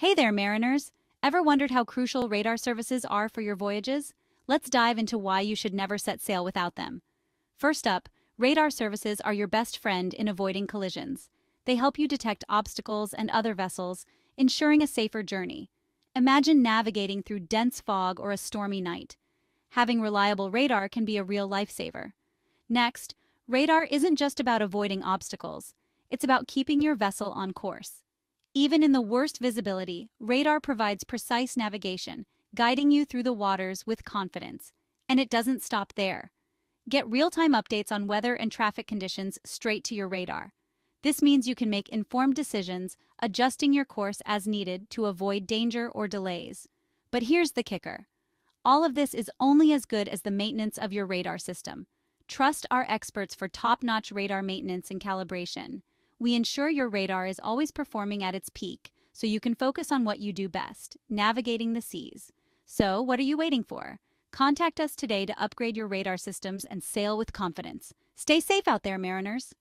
Hey there, mariners! Ever wondered how crucial radar services are for your voyages? Let's dive into why you should never set sail without them. First up, radar services are your best friend in avoiding collisions. They help you detect obstacles and other vessels, ensuring a safer journey. Imagine navigating through dense fog or a stormy night. Having reliable radar can be a real lifesaver. Next, radar isn't just about avoiding obstacles, it's about keeping your vessel on course. Even in the worst visibility, radar provides precise navigation, guiding you through the waters with confidence. And it doesn't stop there. Get real-time updates on weather and traffic conditions straight to your radar. This means you can make informed decisions, adjusting your course as needed to avoid danger or delays. But here's the kicker. All of this is only as good as the maintenance of your radar system. Trust our experts for top-notch radar maintenance and calibration we ensure your radar is always performing at its peak so you can focus on what you do best, navigating the seas. So, what are you waiting for? Contact us today to upgrade your radar systems and sail with confidence. Stay safe out there, mariners.